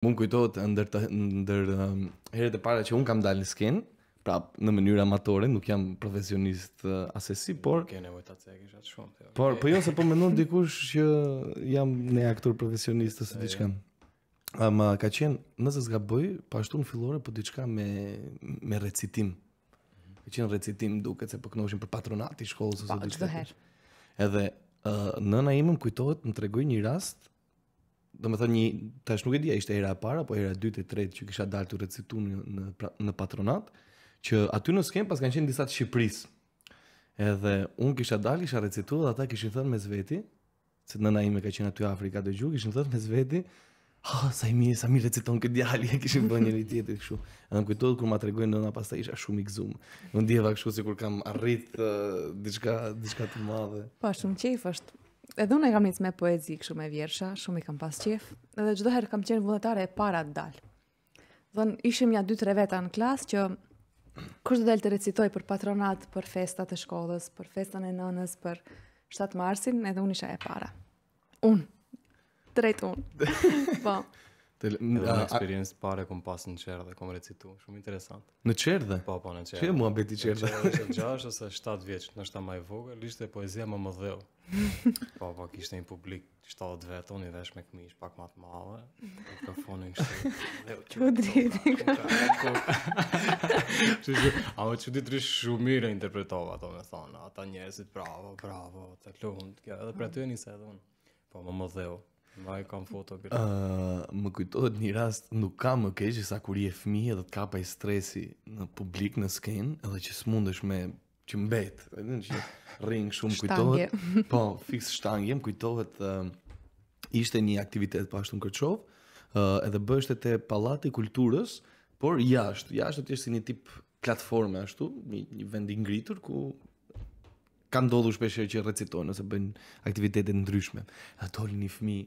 Mu m'kujtohet ndër të, ndër um, herët e para që un kam dalë në skenë, prap në mënyrë amatore, nuk jam profesionist uh, asesi, por Ke nevojë ta cekësh atë shumë. ti, o. por po jo se po mendon dikush që jam një aktor profesionist ose diçka. A ma ka qenë, nëse s'gaboj, po ashtu në fillore, po diçka me, me recitim. Ka qenë recitim duke se po këndoheshin për patronat të shkollës ose Po, diçka. çdo herë. Edhe uh, nëna ime më kujtohet, më tregoi një rast do me thënë një, tash nuk e dija, ishte hera e parë apo hera e dytë e tretë që kisha dalë të recitu në, në, pra, në patronat, që aty në skenë pas kanë qenë disa të Shqipërisë. Edhe unë kisha dalë, kisha recitu dhe ata kishin thënë mes veti, se nëna ime ka qenë aty afër, i ka dëgju, kishin thënë mes veti, ha, oh, sa i mirë, sa mirë reciton ky djali, e kishin bërë njëri-tjetrit kështu. Edhe më kujtohet kur ma tregoi nëna pastaj isha shumë i gëzuar. U ndjeva kështu sikur kam arrit uh, diçka diçka të madhe. Po shumë qejf është Edhe unë e kam nis me poezi kështu me vjersha, shumë i kam pas qef, edhe çdo herë kam qenë vullnetare e para të dal. Domethënë ishim ja 2-3 veta në klasë që kush do dal të recitojë për patronat, për festat e shkollës, për festën e nënës, për 7 marsin, edhe unë isha e para. Unë. Drejt unë. Po. Unë eksperiencën e parë kom pas në çerdhe, kom recitu, shumë interesant. Në çerdhe? Po, po, në çerdhe. Që e mua beti çerdhe? Në çerdhe, që gjash ose 7 vjeç, ndoshta ma i vogël, ishte poezia Mëmëdheu. Po, po, kishte një publik 70 vetë, unë i vesh me këmishë pak ma të madhe, e të fonin kështu. Që driti ka. Që që, a më që ditë rishë shumë mirë e interpretova, do me thonë, ata njerëzit, bravo, bravo, të lëhund, edhe prej aty e nisa edhe unë. Po Mëmëdheu. Madje kam foto bërë. Uh, më kujtohet një rast, nuk ka më keq, sa kur je fmi edhe të kap ai stresi në publik, në skenë, edhe që s'mundesh me që mbet, edhe që rring shumë kujtohet. Po, fiks shtangesh, më kujtohet uh, ishte një aktivitet po ashtu në Kërçovë, uh, edhe bëheshte te Pallati Kulturës, por jashtë, jashtë si një tip platforme ashtu, një, një vend i ngritur ku ka ndodhur shpesh që recitojnë ose bëjnë aktivitete të ndryshme. E doli një fëmijë,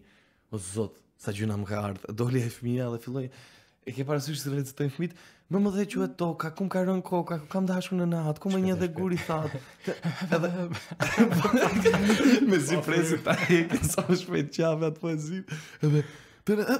o zot, sa gjynah më ka ardhur. Doli ai fëmija dhe filloi e ke parasysh si recitojnë fëmijët, mëmëdhe quhet toka, ku m'ka rënë koka, ku kam dashur nënë e atë, ku më njeh dhe gur i thatë. Edhe... mezi pres ta heq sa më shpejt qafe atë poezi. Edhe... Tëre,